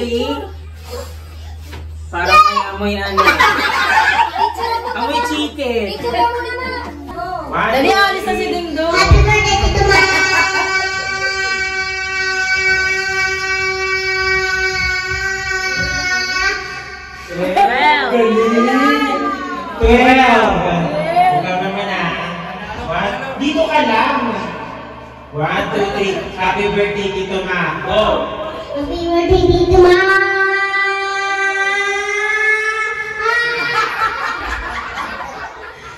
two, three. Parang may amoy ano. Amoy chicken. Dali, alis na si. Dingdong. Happy birthday, Tito Ma! Twelve. Ikaw naman ah. One, dito ka lang. One, two, three. Happy birthday, Tito Ma. Go. Happy birthday, Tito Ma!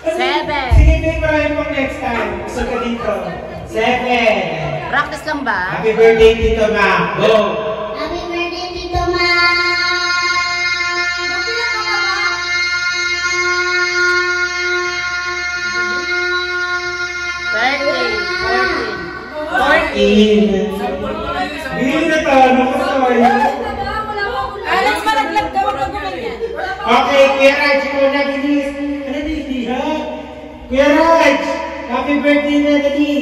Seven. Sige, Big Brian mo next time. Gusto ka dito. Seven. Practice lang ba? Happy birthday, Tito Ma. Go. Happy birthday, Tito Ma! Thirteen. Fourteen. Fourteen. Hindi na tanong ko sa'yo. Alex, malaglag daw ako gumanyan. Okay, Kuya Raj, muna, bilis. Ano hindi ha? Kuya Raj, happy birthday na, dali.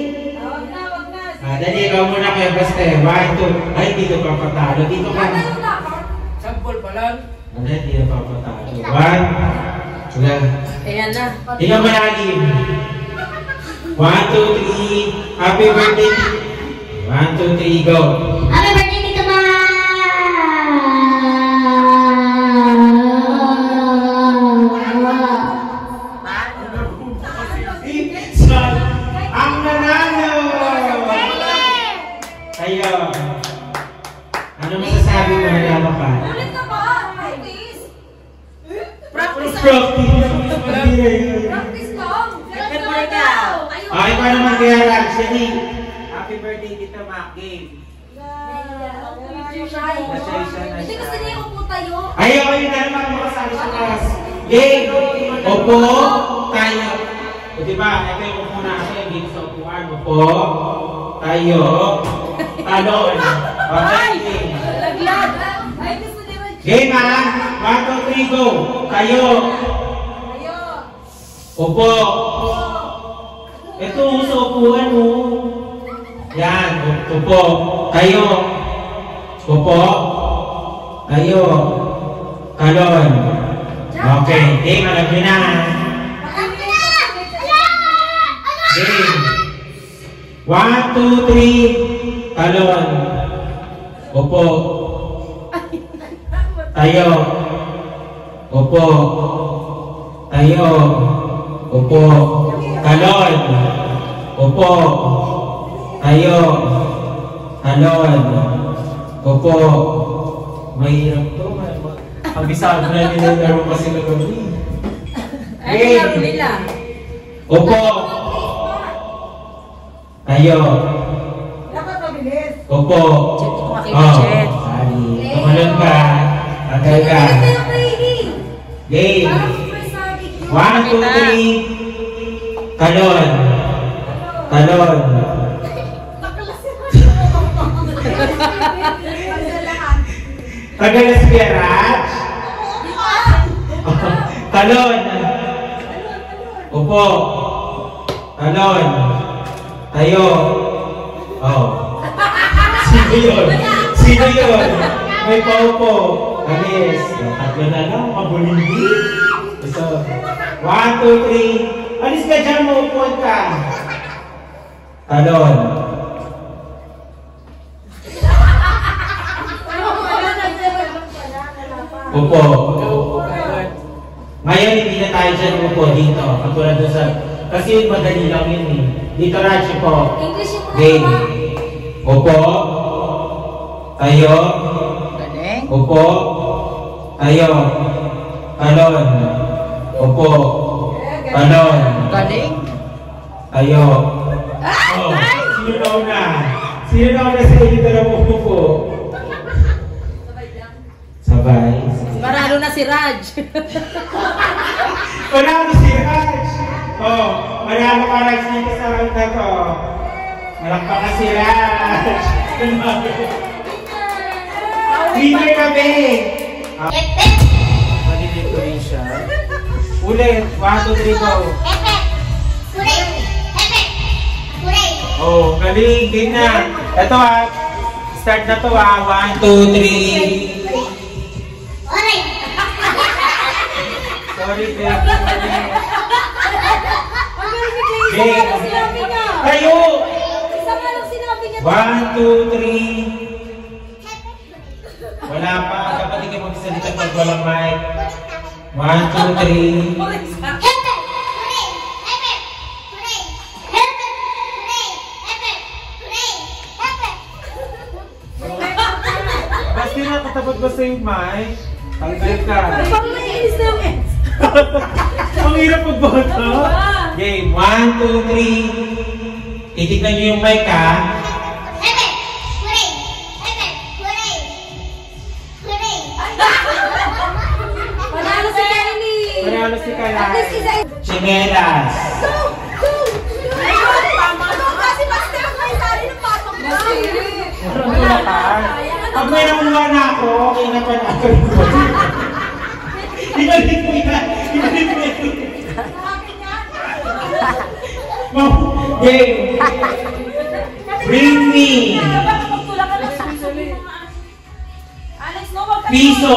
Ah, dali, ikaw muna Kuya Baste. One, two. Ay, dito pa patalo. Dito ka. Sampol pa lang. Ano, dito pa patalo. One. Wala. Ayan na. Tingnan mo lagi. One, two, three. Happy birthday. One, two, three, go. Shani. Happy birthday, Tita Mac. Game. Hindi kasi niya yung tayo. Ayaw, ayun na naman makasali sa class. Game. Opo. Tayo. O diba, ito yung upo na kasi yung game sa upuan. Opo. Tayo. Talon. Okay, game. Laglag. Ay, gusto niya Game ha. One, two, three, go. Tayo. Ayo. Opo. Ito sa upuan mo. Yan. Opo. Tayo. Opo. Tayo. Talon. Okay. Game, alam nyo na. Game. One, two, three. Talon. Opo. Tayo. Opo. Tayo. Opo. Talon. Opo. Tayo. Talon. Opo. Mahirap to. Kabisado na nila laro pa sila gawin. Ano laro nila? Opo. Tayo. Dapat mabilis. Opo. Chat, ito makita, Oh, chat. Sorry. Tumalon ka. Tagal ka. Game. Ko. One, two, three. Talon. Talon. Tagal na si Gerard. Talon. Upo. Talon. Tayo. Oh. Sino yun? Sino yun? May paupo. Alis. Tatlo na lang. Mabulindi. So, one, two, three. Alis ka dyan, maupuan ka. Talon. Upo. Ngayon, hindi na tayo dyan upo dito. Katulad doon sa... Kasi madali lang yun eh. Dito, Rachi po. English Game. Upo. Tayo. Galing. Upo. Tayo. Talon. Upo. Talon. Galing. Tayo. Oh, sino na una? Sino na una sa inyo dalawa umupo? Sabay. Maralo na si Raj. Manalo si Raj. Oh, manalo ka Raj dito sa round na to. Malakpa ka si Raj. Winner kami. Ah, Epe. Malilito rin siya. Ulit. One, two, three, go. Oh, galing. Game na. Ito ah. Start na to ah. One, two, three. Sorry, babe. Isa nga lang sinabi niya. One, two, three. Wala pa. Dapat ka magsalita pag walang mic. One, two, three. Basta nakatapat ba sa yung mic? Tanggal ka. Parang naiinis na yung ex. Ang hirap magboto. Game. One, two, three. Titignan niyo yung mic ha. Isa. Chinelas. Tama. Kasi master may sari ng patong na. Walang tulakan. Pag may nakuha na ako, okay na pa na ako. Ibalik mo yan. Ibalik mo yan. Game. Bring me Alex, no, wag ka. piso.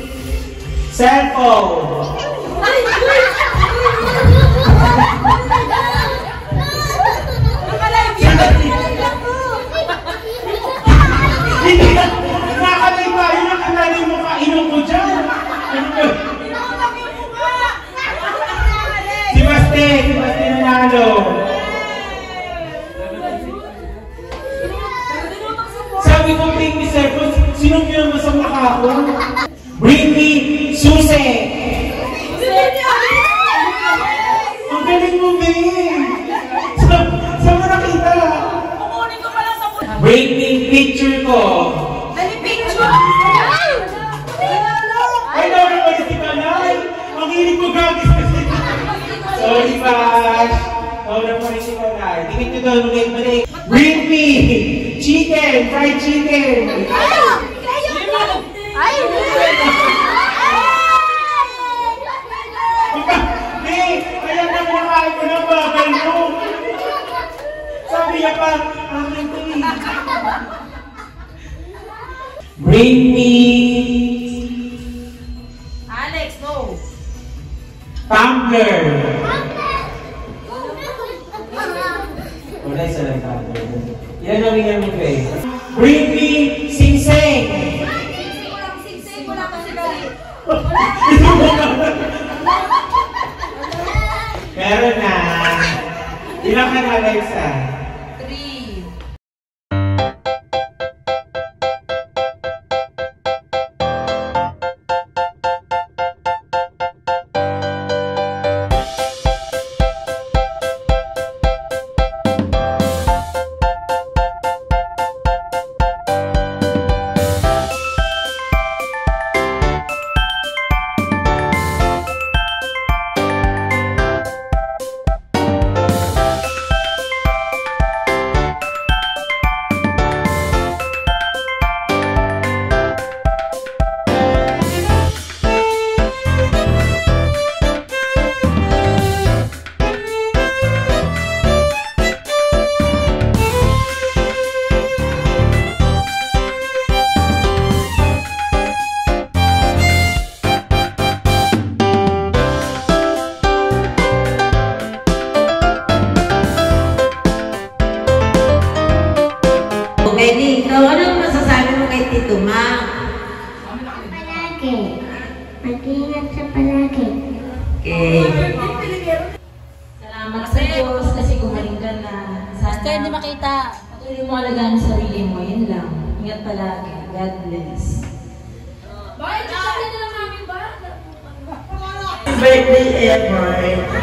cellphone. Hindi Me picture ko. Ay, naman naman si Kalay. Ang hilig mo gagis kasi. Sorry, Bash. Nauna naman si Kalay. Tingin nyo doon, ulit, balik. Bring me chicken, fried chicken. Diba? Hey, kaya na kinakain ko ng bagay mo. Sabi niya pa, akin to eh. Bring me Alex, no. tumbler. Wala isa lang tumbler. Yan ang nga mo eh. Bring me sing-sing. Wala pa si. Meron na. Ilang ka na, Alexa? Cake. Mag-ingat sa palagi. Cake. Salamat sa Diyos kasi gumaling ka na. Sana Sir, hindi makita. Patuloy mo alagaan sa sarili mo. Yun lang. Ingat palagi. God bless. Bye, God! birthday ever.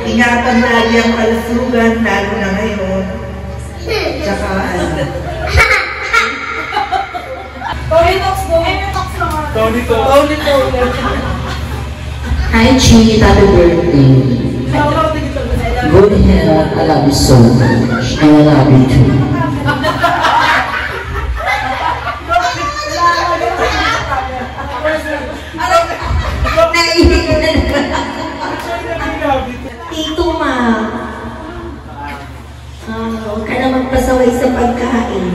Ingatan lagi ang kalusugan, lalo na ngayon. Tsaka ano. Tori Talks to. Hi, Chi. Happy birthday. Good health. I love you so much. And I love you too. Tito Ma, ah, huwag ka na magpasaway sa pagkain.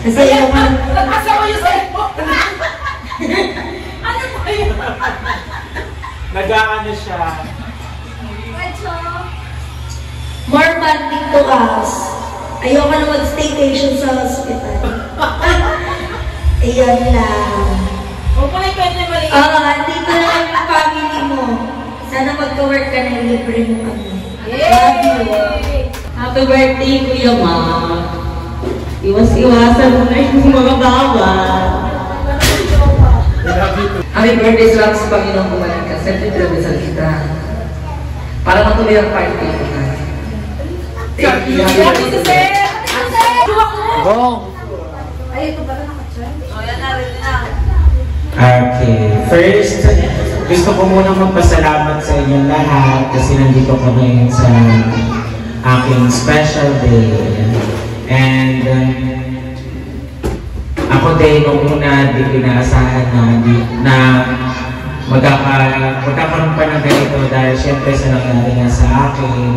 Kasi yung Nag-aano siya. more bonding to us. Ayoko na mag-staycation sa hospital. Ayan lang. Huwag mo na ikwento yung mali. Ah, dito na lang yung family mo. Sana magka-work ka na libre mo kami. You. Happy birthday, Kuya Ma. Iwas-iwasan mo na yung mga bawal. Happy birthday sa Panginoon kumain Siyempre, pinabasal kita. Para matuloy ang party ko na. Thank you. Happy birthday. Go! Okay. First, gusto ko munang magpasalamat sa inyong lahat kasi nandito ko ngayon sa aking special day. And um, ako din, nung una, di pinaasahan na, di, na magkaka, magkakaroon pa ng ganito dahil syempre sa nangyari nga sa akin.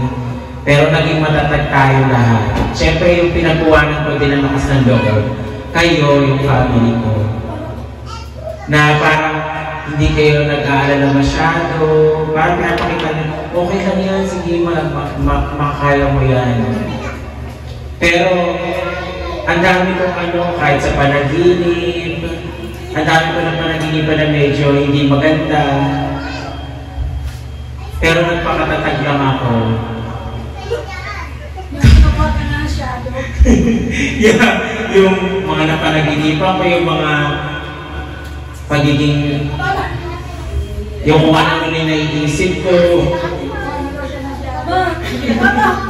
Pero naging matatag tayo lahat. Syempre yung pinagkuhanan ko din ng lakas ng loob. Kayo, yung family ko na parang hindi kayo nag-aalala masyado, parang pinapakita na, okay lang yan, sige, ma ma ma mo yan. Pero, ang dami kong ano, kahit sa panaginip, ang dami ko ng panaginipan na medyo hindi maganda. Pero nagpakatatag lang ako. yeah, yung mga napanaginipan ko, yung mga pagiging yung kung ano na naiisip ko. Si Mama.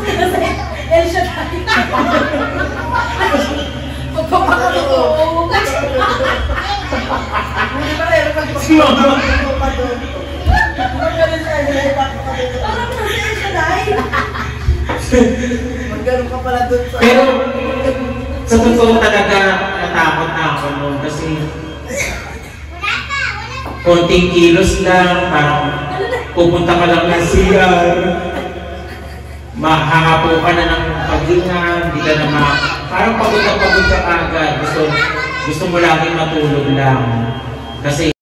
Pero sa totoo talaga natakot na ako noon kasi konting kilos lang, parang pupunta ka lang ng CR, mahangapo ka na ng paghinga, hindi ka na ma... Parang pagod na pagod ka agad. Gusto, gusto mo laging matulog lang. Kasi